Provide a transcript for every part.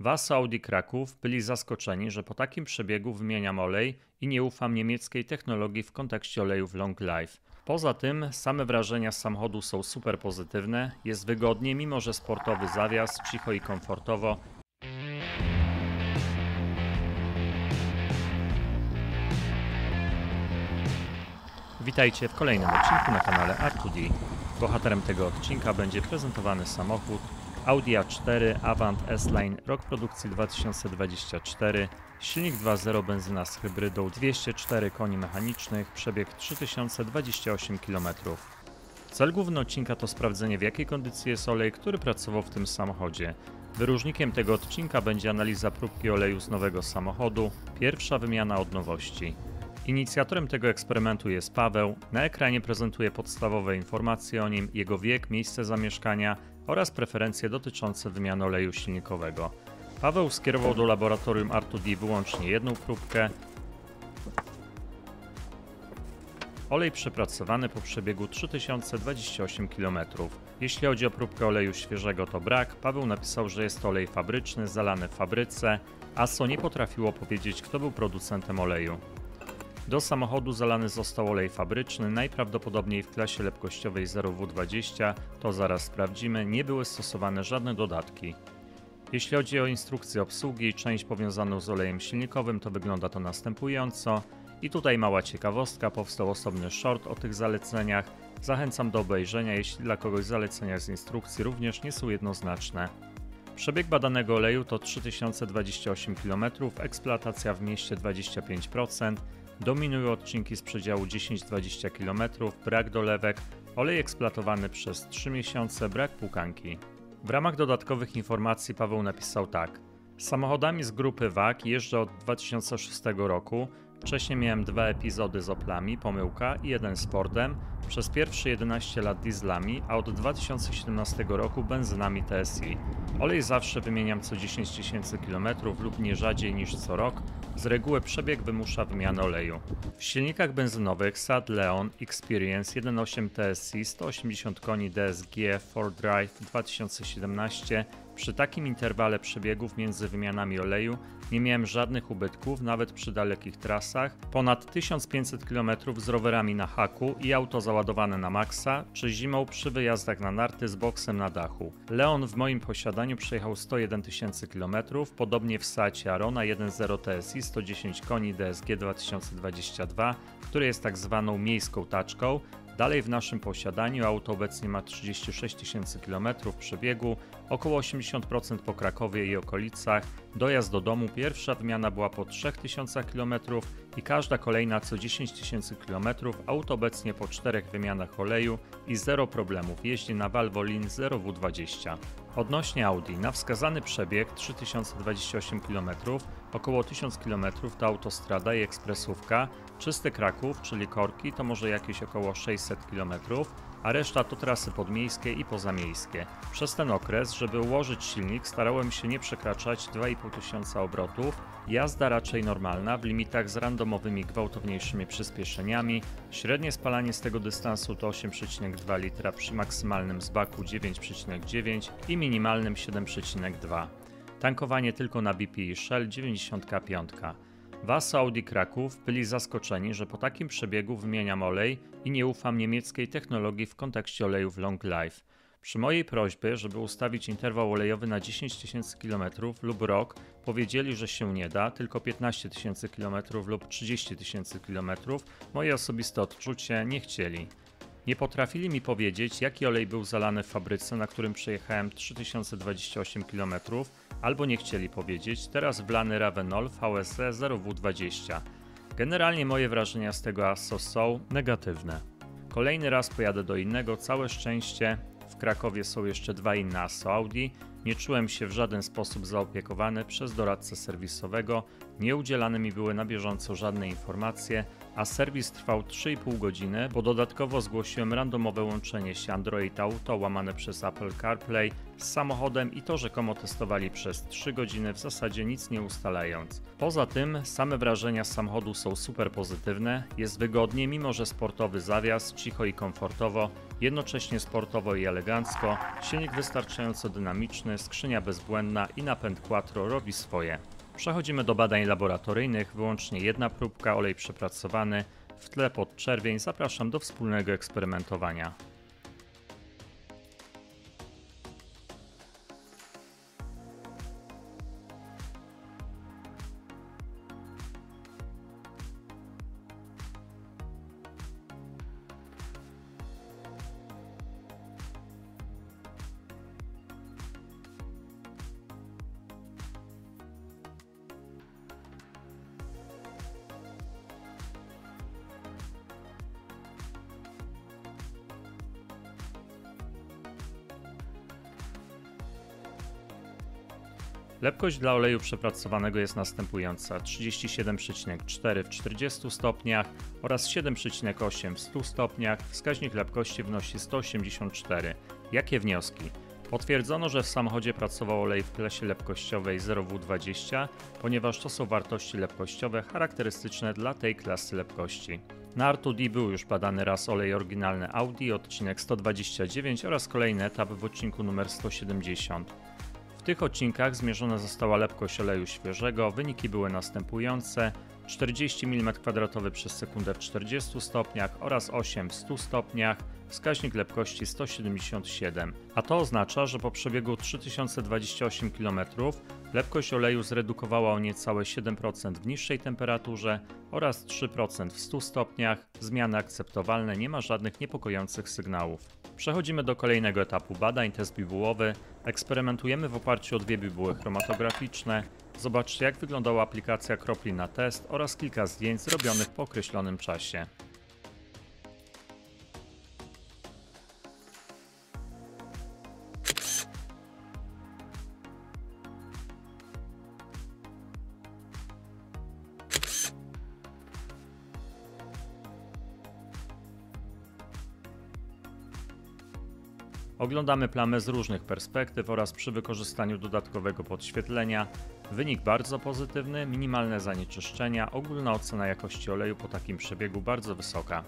Was Audi Kraków byli zaskoczeni, że po takim przebiegu wymieniam olej i nie ufam niemieckiej technologii w kontekście olejów Long Life. Poza tym same wrażenia z samochodu są super pozytywne, jest wygodnie, mimo że sportowy zawias, cicho i komfortowo. Witajcie w kolejnym odcinku na kanale R2D. Bohaterem tego odcinka będzie prezentowany samochód Audi A4 Avant S-Line, rok produkcji 2024, silnik 2.0 benzyna z hybrydą, 204 koni mechanicznych, przebieg 3028 km. Cel główny odcinka to sprawdzenie w jakiej kondycji jest olej, który pracował w tym samochodzie. Wyróżnikiem tego odcinka będzie analiza próbki oleju z nowego samochodu, pierwsza wymiana od nowości. Inicjatorem tego eksperymentu jest Paweł. Na ekranie prezentuje podstawowe informacje o nim, jego wiek, miejsce zamieszkania oraz preferencje dotyczące wymiany oleju silnikowego. Paweł skierował do laboratorium R2D wyłącznie jedną próbkę. Olej przepracowany po przebiegu 3028 km. Jeśli chodzi o próbkę oleju świeżego to brak, Paweł napisał, że jest to olej fabryczny, zalany w fabryce, a SO nie potrafiło powiedzieć kto był producentem oleju. Do samochodu zalany został olej fabryczny, najprawdopodobniej w klasie lepkościowej 0W20, to zaraz sprawdzimy, nie były stosowane żadne dodatki. Jeśli chodzi o instrukcję obsługi i część powiązaną z olejem silnikowym, to wygląda to następująco. I tutaj mała ciekawostka, powstał osobny short o tych zaleceniach. Zachęcam do obejrzenia, jeśli dla kogoś zalecenia z instrukcji również nie są jednoznaczne. Przebieg badanego oleju to 3028 km, eksploatacja w mieście 25%, Dominują odcinki z przedziału 10-20 km, brak dolewek, olej eksploatowany przez 3 miesiące, brak płukanki. W ramach dodatkowych informacji Paweł napisał tak. Samochodami z grupy WAG jeżdżę od 2006 roku. Wcześniej miałem dwa epizody z Oplami, pomyłka i jeden z Fordem. Przez pierwsze 11 lat dieslami, a od 2017 roku benzynami TSI. Olej zawsze wymieniam co 10 tysięcy kilometrów lub nie rzadziej niż co rok. Z reguły przebieg wymusza wymianę oleju. W silnikach benzynowych Sad Leon Experience 1.8 TSI 180 koni DSG 4Drive 2017 przy takim interwale przebiegów między wymianami oleju nie miałem żadnych ubytków, nawet przy dalekich trasach. Ponad 1500 km z rowerami na haku i auto załadowane na maksa, czy zimą przy wyjazdach na narty z boksem na dachu. Leon w moim posiadaniu przejechał 101 tysięcy km, podobnie w Sacie Arona 1.0 TSI 110 koni DSG 2022, który jest tak zwaną miejską taczką, Dalej w naszym posiadaniu auto obecnie ma 36 tysięcy km przebiegu, około 80% po Krakowie i okolicach. Dojazd do domu pierwsza wymiana była po 3000 km i każda kolejna co 10 tysięcy km. Auto obecnie po czterech wymianach oleju i zero problemów. Jeździ na Valvoline 0W20. Odnośnie Audi, na wskazany przebieg 3028 km, około 1000 km to autostrada i ekspresówka, czysty Kraków, czyli korki, to może jakieś około 600 km, a reszta to trasy podmiejskie i pozamiejskie. Przez ten okres, żeby ułożyć silnik, starałem się nie przekraczać 2500 obrotów, jazda raczej normalna, w limitach z randomowymi gwałtowniejszymi przyspieszeniami, średnie spalanie z tego dystansu to 8,2 litra przy maksymalnym z baku 9,9 i minimalnym 7,2. Tankowanie tylko na BP i Shell 95. Was Audi Kraków byli zaskoczeni, że po takim przebiegu wymieniam olej i nie ufam niemieckiej technologii w kontekście olejów Long Life. Przy mojej prośbie, żeby ustawić interwał olejowy na 10 tysięcy km lub rok, powiedzieli, że się nie da, tylko 15 tysięcy km lub 30 tysięcy km. Moje osobiste odczucie nie chcieli. Nie potrafili mi powiedzieć, jaki olej był zalany w fabryce, na którym przejechałem 3028 km, albo nie chcieli powiedzieć, teraz wlany Ravenol VSE 0W20. Generalnie moje wrażenia z tego ASO są negatywne. Kolejny raz pojadę do innego, całe szczęście. W Krakowie są jeszcze dwa inne ASO Audi. Nie czułem się w żaden sposób zaopiekowany przez doradcę serwisowego, nie udzielane mi były na bieżąco żadne informacje, a serwis trwał 3,5 godziny, bo dodatkowo zgłosiłem randomowe łączenie się Android Auto łamane przez Apple CarPlay z samochodem i to rzekomo testowali przez 3 godziny, w zasadzie nic nie ustalając. Poza tym same wrażenia z samochodu są super pozytywne, jest wygodnie, mimo że sportowy zawias, cicho i komfortowo, jednocześnie sportowo i elegancko, silnik wystarczająco dynamiczny, skrzynia bezbłędna i napęd quattro robi swoje. Przechodzimy do badań laboratoryjnych, wyłącznie jedna próbka, olej przepracowany, w tle pod czerwień zapraszam do wspólnego eksperymentowania. Lepkość dla oleju przepracowanego jest następująca: 37,4 w 40 stopniach oraz 7,8 w 100 stopniach. Wskaźnik lepkości wynosi 184. Jakie wnioski? Potwierdzono, że w samochodzie pracował olej w klasie lepkościowej 0W20, ponieważ to są wartości lepkościowe charakterystyczne dla tej klasy lepkości. Na R2D był już badany raz olej oryginalny Audi, odcinek 129 oraz kolejny etap w odcinku numer 170. W tych odcinkach zmierzona została lepkość oleju świeżego, wyniki były następujące: 40 mm2 przez sekundę w 40 stopniach oraz 8 w 100 stopniach, wskaźnik lepkości 177. A to oznacza, że po przebiegu 3028 km lepkość oleju zredukowała o niecałe 7% w niższej temperaturze oraz 3% w 100 stopniach. Zmiany akceptowalne, nie ma żadnych niepokojących sygnałów. Przechodzimy do kolejnego etapu badań, test bibułowy. Eksperymentujemy w oparciu o dwie bibuły chromatograficzne. Zobaczcie jak wyglądała aplikacja kropli na test oraz kilka zdjęć zrobionych po określonym czasie. Oglądamy plamę z różnych perspektyw oraz przy wykorzystaniu dodatkowego podświetlenia. Wynik bardzo pozytywny, minimalne zanieczyszczenia, ogólna ocena jakości oleju po takim przebiegu bardzo wysoka.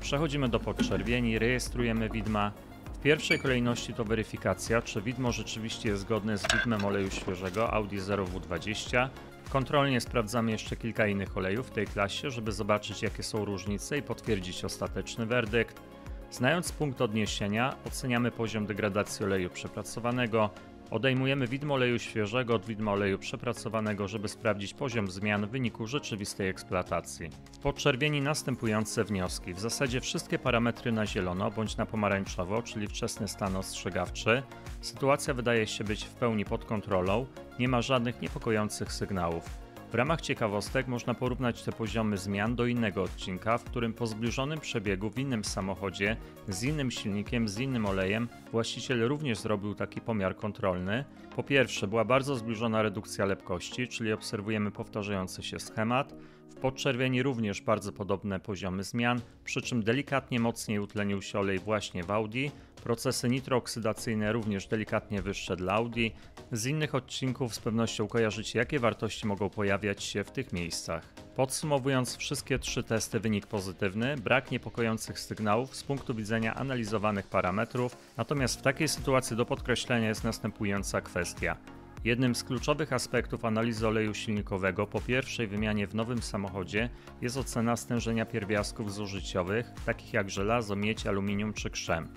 Przechodzimy do podczerwieni, rejestrujemy widma. W pierwszej kolejności to weryfikacja, czy widmo rzeczywiście jest zgodne z widmem oleju świeżego Audi 0W20. Kontrolnie sprawdzamy jeszcze kilka innych olejów w tej klasie, żeby zobaczyć jakie są różnice i potwierdzić ostateczny werdykt. Znając punkt odniesienia, oceniamy poziom degradacji oleju przepracowanego, odejmujemy widmo oleju świeżego od widma oleju przepracowanego, żeby sprawdzić poziom zmian w wyniku rzeczywistej eksploatacji. Podczerwieni następujące wnioski. W zasadzie wszystkie parametry na zielono bądź na pomarańczowo, czyli wczesny stan ostrzegawczy. Sytuacja wydaje się być w pełni pod kontrolą, nie ma żadnych niepokojących sygnałów. W ramach ciekawostek można porównać te poziomy zmian do innego odcinka, w którym po zbliżonym przebiegu w innym samochodzie, z innym silnikiem, z innym olejem, właściciel również zrobił taki pomiar kontrolny. Po pierwsze, była bardzo zbliżona redukcja lepkości, czyli obserwujemy powtarzający się schemat. W podczerwieni również bardzo podobne poziomy zmian, przy czym delikatnie mocniej utlenił się olej właśnie w Audi, Procesy nitrooksydacyjne również delikatnie wyższe dla Audi. Z innych odcinków z pewnością kojarzycie, jakie wartości mogą pojawiać się w tych miejscach. Podsumowując wszystkie trzy testy, wynik pozytywny, brak niepokojących sygnałów z punktu widzenia analizowanych parametrów, natomiast w takiej sytuacji do podkreślenia jest następująca kwestia. Jednym z kluczowych aspektów analizy oleju silnikowego po pierwszej wymianie w nowym samochodzie jest ocena stężenia pierwiastków zużyciowych, takich jak żelazo, miedź, aluminium czy krzem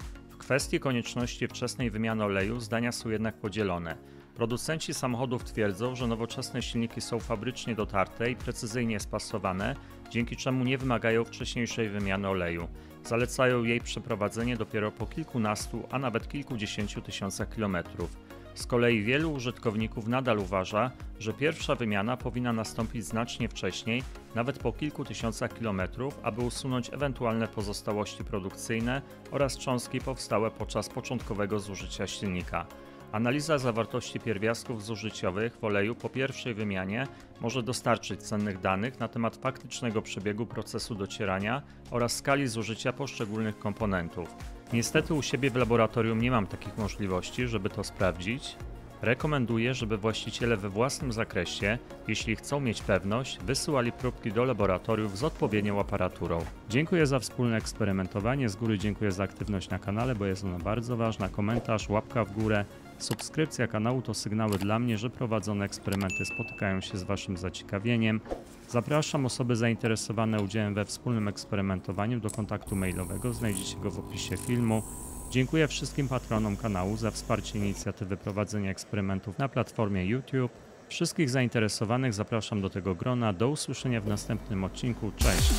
kwestii konieczności wczesnej wymiany oleju zdania są jednak podzielone. Producenci samochodów twierdzą, że nowoczesne silniki są fabrycznie dotarte i precyzyjnie spasowane, dzięki czemu nie wymagają wcześniejszej wymiany oleju. Zalecają jej przeprowadzenie dopiero po kilkunastu, a nawet kilkudziesięciu tysiącach kilometrów. Z kolei wielu użytkowników nadal uważa, że pierwsza wymiana powinna nastąpić znacznie wcześniej, nawet po kilku tysiącach kilometrów, aby usunąć ewentualne pozostałości produkcyjne oraz cząstki powstałe podczas początkowego zużycia silnika. Analiza zawartości pierwiastków zużyciowych w oleju po pierwszej wymianie może dostarczyć cennych danych na temat faktycznego przebiegu procesu docierania oraz skali zużycia poszczególnych komponentów. Niestety u siebie w laboratorium nie mam takich możliwości, żeby to sprawdzić. Rekomenduję, żeby właściciele we własnym zakresie, jeśli chcą mieć pewność, wysyłali próbki do laboratoriów z odpowiednią aparaturą. Dziękuję za wspólne eksperymentowanie. Z góry dziękuję za aktywność na kanale, bo jest ona bardzo ważna. Komentarz, łapka w górę. Subskrypcja kanału to sygnały dla mnie, że prowadzone eksperymenty spotykają się z Waszym zaciekawieniem. Zapraszam osoby zainteresowane udziałem we wspólnym eksperymentowaniu do kontaktu mailowego. Znajdziecie go w opisie filmu. Dziękuję wszystkim patronom kanału za wsparcie inicjatywy prowadzenia eksperymentów na platformie YouTube. Wszystkich zainteresowanych zapraszam do tego grona. Do usłyszenia w następnym odcinku. Cześć!